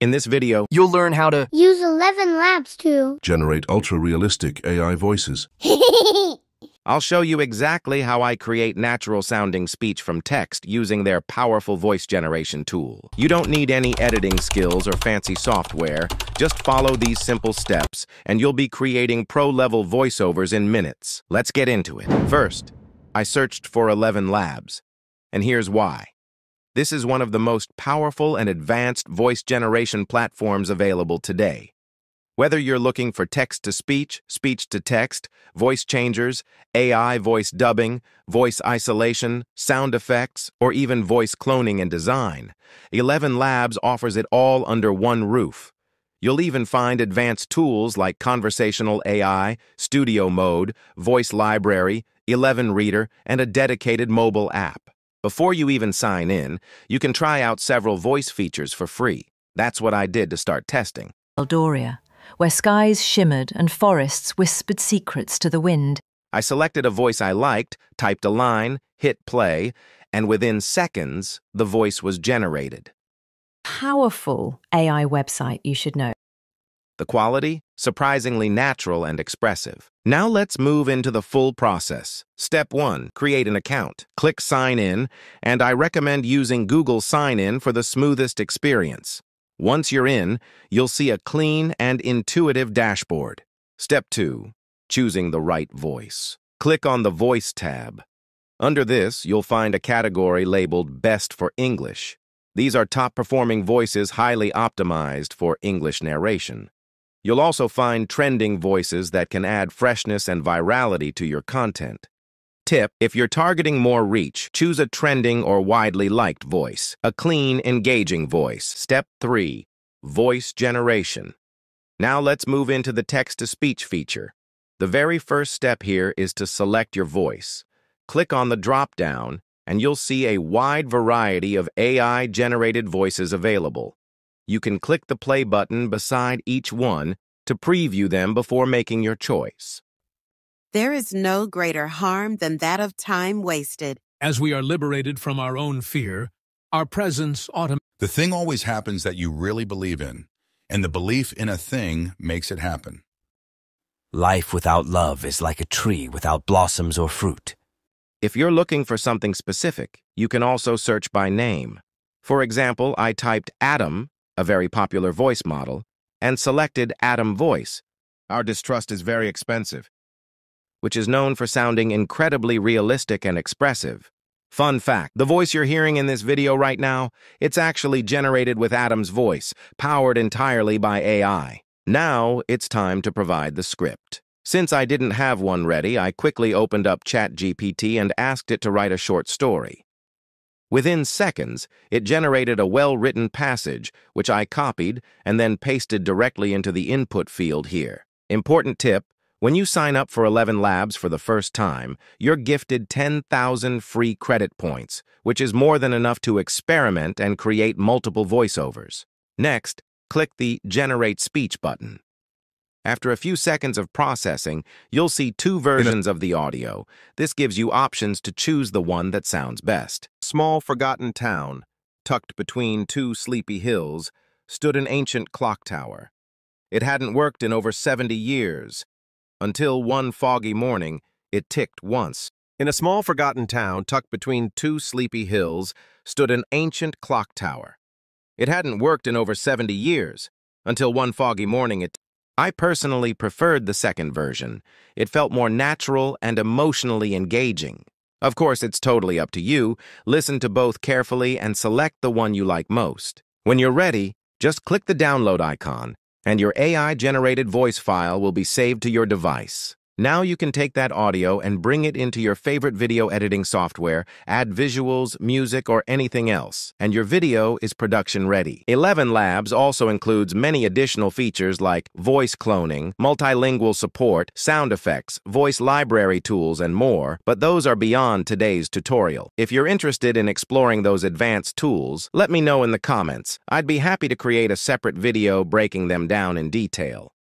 In this video, You'll learn how to Use ElevenLabs to. Generate ultra realistic AI voices. I'll show you exactly how I create natural sounding speech from text using their powerful voice generation tool. You don't need any editing skills or fancy software. Just follow these simple steps and you'll be creating pro-level voiceovers in minutes. Let's get into it. First, I searched for ElevenLabs. And here's why. This is one of the most powerful and advanced voice generation platforms available today. Whether you're looking for text to speech, speech to text, voice changers, AI voice dubbing, voice isolation, sound effects, or even voice cloning and design, ElevenLabs offers it all under one roof. You'll even find advanced tools like conversational AI, studio mode, voice library, ElevenReader, and a dedicated mobile app. Before you even sign in, you can try out several voice features for free. That's what I did to start testing. Eldoria, where skies shimmered and forests whispered secrets to the wind. I selected a voice I liked, typed a line, hit play, and within seconds, the voice was generated. Powerful AI website, you should know. The quality? Surprisingly natural and expressive. Now let's move into the full process. Step 1. Create an account. Click Sign In, and I recommend using Google Sign In for the smoothest experience. Once you're in, you'll see a clean and intuitive dashboard. Step 2. Choosing the right voice. Click on the Voice tab. Under this, you'll find a category labeled Best for English. These are top-performing voices highly optimized for English narration. You'll also find trending voices that can add freshness and virality to your content. Tip, if you're targeting more reach, choose a trending or widely liked voice, a clean, engaging voice. Step 3. Voice generation. Now let's move into the text-to-speech feature. The very first step here is to select your voice. Click on the drop-down, and you'll see a wide variety of AI-generated voices available. You can click the play button beside each one to preview them before making your choice. There is no greater harm than that of time wasted. As we are liberated from our own fear, our presence automatically The thing always happens that you really believe in, and the belief in a thing makes it happen. Life without love is like a tree without blossoms or fruit. If you're looking for something specific, you can also search by name. For example, I typed Adam, a very popular voice model, and selected Adam Voice. Our distrust is very expensive, which is known for sounding incredibly realistic and expressive. Fun fact, the voice you're hearing in this video right now, it's actually generated with Adam's voice, powered entirely by AI. Now, it's time to provide the script. Since I didn't have one ready, I quickly opened up ChatGPT and asked it to write a short story. Within seconds, it generated a well-written passage, which I copied and then pasted directly into the input field here. Important tip, when you sign up for ElevenLabs for the first time, you're gifted 10,000 free credit points, which is more than enough to experiment and create multiple voiceovers. Next, click the Generate Speech button. After a few seconds of processing, you'll see two versions of the audio. This gives you options to choose the one that sounds best. Small forgotten town, tucked between two sleepy hills, stood an ancient clock tower. It hadn't worked in over 70 years, until one foggy morning, it ticked once. In a small forgotten town tucked between two sleepy hills stood an ancient clock tower. It hadn't worked in over 70 years, until one foggy morning it I personally preferred the second version. It felt more natural and emotionally engaging. Of course, it's totally up to you. Listen to both carefully and select the one you like most. When you're ready, just click the download icon, and your AI-generated voice file will be saved to your device. Now you can take that audio and bring it into your favorite video editing software, add visuals, music, or anything else, and your video is production ready. ElevenLabs also includes many additional features like voice cloning, multilingual support, sound effects, voice library tools, and more, but those are beyond today's tutorial. If you're interested in exploring those advanced tools, let me know in the comments. I'd be happy to create a separate video breaking them down in detail.